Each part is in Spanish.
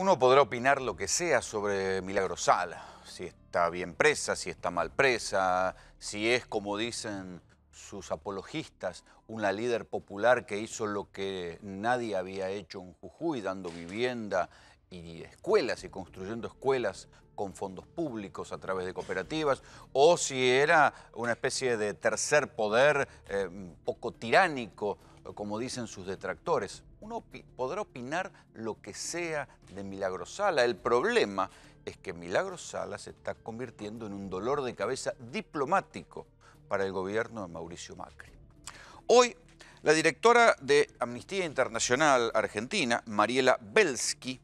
Uno podrá opinar lo que sea sobre Milagro Sala, si está bien presa, si está mal presa, si es, como dicen sus apologistas, una líder popular que hizo lo que nadie había hecho en Jujuy, dando vivienda y escuelas y construyendo escuelas con fondos públicos a través de cooperativas, o si era una especie de tercer poder eh, poco tiránico, como dicen sus detractores. Uno podrá opinar lo que sea de Milagrosala. El problema es que Milagrosala se está convirtiendo en un dolor de cabeza diplomático para el gobierno de Mauricio Macri. Hoy, la directora de Amnistía Internacional Argentina, Mariela Belsky,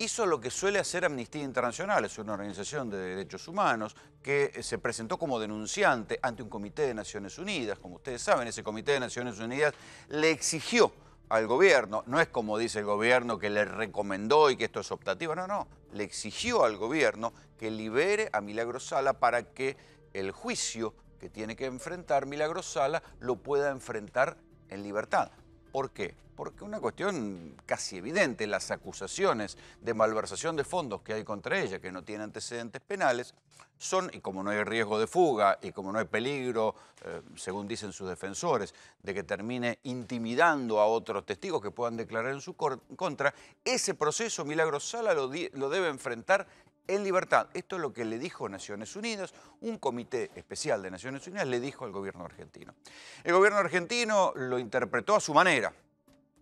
hizo lo que suele hacer Amnistía Internacional, es una organización de derechos humanos que se presentó como denunciante ante un comité de Naciones Unidas. Como ustedes saben, ese comité de Naciones Unidas le exigió al gobierno, no es como dice el gobierno que le recomendó y que esto es optativo, no, no, le exigió al gobierno que libere a Milagro Sala para que el juicio que tiene que enfrentar Milagro Sala lo pueda enfrentar en libertad. ¿Por qué? Porque una cuestión casi evidente, las acusaciones de malversación de fondos que hay contra ella, que no tiene antecedentes penales, son, y como no hay riesgo de fuga y como no hay peligro, eh, según dicen sus defensores, de que termine intimidando a otros testigos que puedan declarar en su contra, ese proceso Milagro Sala lo, lo debe enfrentar en libertad. Esto es lo que le dijo Naciones Unidas, un comité especial de Naciones Unidas le dijo al gobierno argentino. El gobierno argentino lo interpretó a su manera.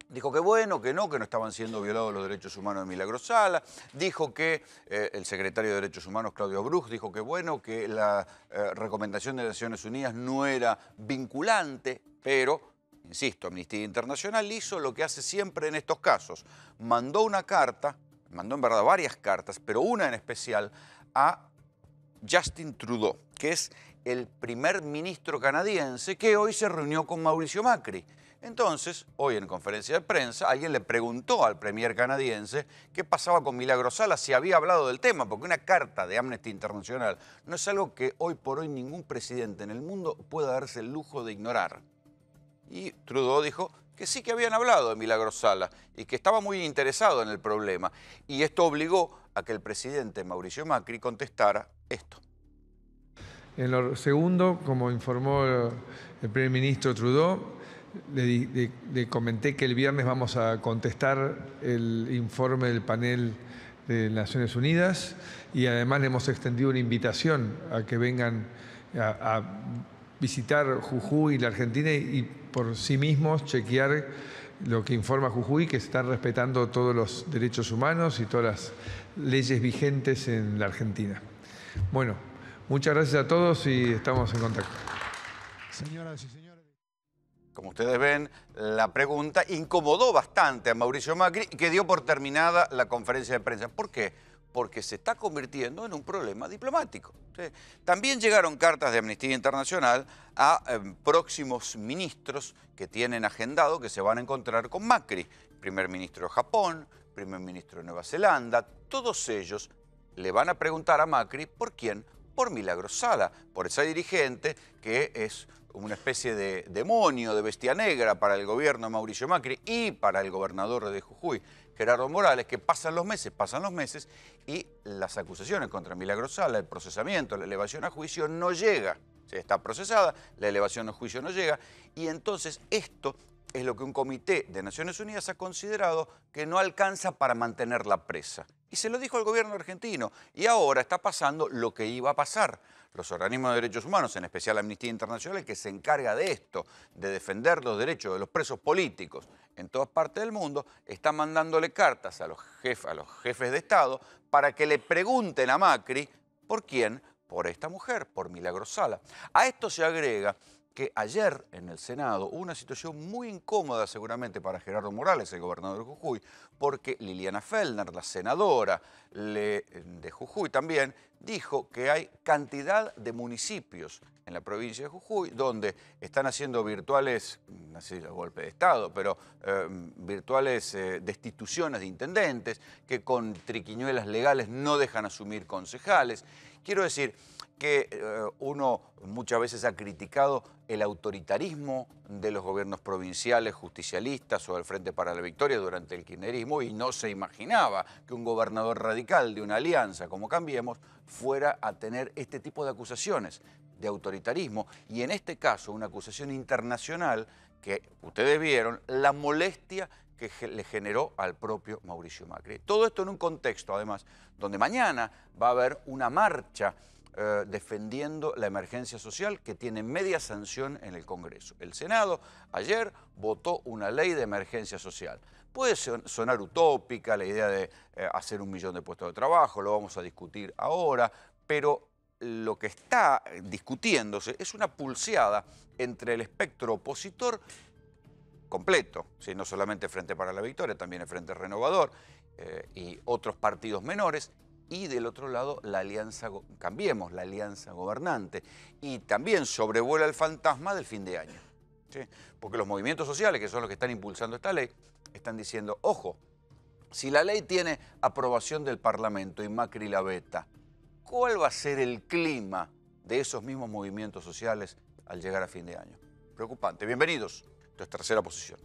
Dijo que bueno, que no, que no estaban siendo violados los derechos humanos de Milagro Sala. Dijo que eh, el secretario de Derechos Humanos, Claudio Bruch, dijo que bueno, que la eh, recomendación de Naciones Unidas no era vinculante, pero, insisto, Amnistía Internacional hizo lo que hace siempre en estos casos. Mandó una carta mandó en verdad varias cartas, pero una en especial a Justin Trudeau, que es el primer ministro canadiense que hoy se reunió con Mauricio Macri. Entonces, hoy en conferencia de prensa, alguien le preguntó al premier canadiense qué pasaba con Milagro Sala, si había hablado del tema, porque una carta de Amnesty Internacional no es algo que hoy por hoy ningún presidente en el mundo pueda darse el lujo de ignorar. Y Trudeau dijo, que sí que habían hablado de Milagro Sala y que estaba muy interesado en el problema. Y esto obligó a que el presidente Mauricio Macri contestara esto. En lo segundo, como informó el primer ministro Trudeau, le, comenté que el viernes vamos a contestar el informe del panel de Naciones Unidas y además le hemos extendido una invitación a que vengan a visitar Jujuy y la Argentina y por sí mismos chequear lo que informa Jujuy, que se están respetando todos los derechos humanos y todas las leyes vigentes en la Argentina. Bueno, muchas gracias a todos y estamos en contacto. Señoras y señores. Como ustedes ven, la pregunta incomodó bastante a Mauricio Macri, que dio por terminada la conferencia de prensa. ¿Por qué? Porque se está convirtiendo en un problema diplomático. También llegaron cartas de Amnistía Internacional a em, próximos ministros que tienen agendado que se van a encontrar con Macri, primer ministro de Japón, primer ministro de Nueva Zelanda, todos ellos le van a preguntar a Macri por quién, por Milagro Sala, por esa dirigente que es una especie de demonio, de bestia negra para el gobierno de Mauricio Macri y para el gobernador de Jujuy, Gerardo Morales, que pasan los meses, pasan los meses, y las acusaciones contra Milagro Sala, el procesamiento, la elevación a juicio no llega. Se está procesada, la elevación a juicio no llega, y entonces esto es lo que un comité de Naciones Unidas ha considerado que no alcanza para mantener la presa. Y se lo dijo el gobierno argentino. Y ahora está pasando lo que iba a pasar. Los organismos de derechos humanos, en especial Amnistía Internacional, que se encarga de esto, de defender los derechos de los presos políticos en todas partes del mundo, están mandándole cartas a los, a los jefes de Estado para que le pregunten a Macri por quién, por esta mujer, por Milagro Sala. A esto se agrega que ayer en el Senado hubo una situación muy incómoda seguramente para Gerardo Morales, el gobernador de Jujuy, porque Liliana Fellner, la senadora de Jujuy también, dijo que hay cantidad de municipios en la provincia de Jujuy donde están haciendo virtuales, no sé golpe de Estado, pero eh, virtuales eh, destituciones de intendentes que con triquiñuelas legales no dejan asumir concejales Quiero decir que eh, uno muchas veces ha criticado el autoritarismo de los gobiernos provinciales, justicialistas o del Frente para la Victoria durante el kirchnerismo y no se imaginaba que un gobernador radical de una alianza como Cambiemos fuera a tener este tipo de acusaciones de autoritarismo y en este caso una acusación internacional que ustedes vieron la molestia que le generó al propio Mauricio Macri. Todo esto en un contexto, además, donde mañana va a haber una marcha eh, defendiendo la emergencia social que tiene media sanción en el Congreso. El Senado ayer votó una ley de emergencia social. Puede sonar utópica la idea de eh, hacer un millón de puestos de trabajo, lo vamos a discutir ahora, pero lo que está discutiéndose es una pulseada entre el espectro opositor completo, no solamente Frente para la Victoria, también el Frente Renovador eh, y otros partidos menores, y del otro lado la alianza, cambiemos, la alianza gobernante, y también sobrevuela el fantasma del fin de año, porque los movimientos sociales, que son los que están impulsando esta ley, están diciendo, ojo, si la ley tiene aprobación del Parlamento y Macri la veta, ¿cuál va a ser el clima de esos mismos movimientos sociales al llegar a fin de año? Preocupante. Bienvenidos. Esto es tercera posición.